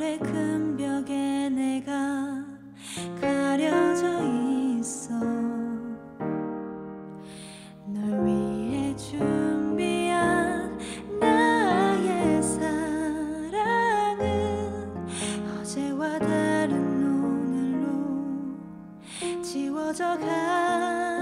절의 큰 벽에 내가 가려져 있어. 널 위해 준비한 나의 사랑은 어제와 다른 오늘로 지워져 가.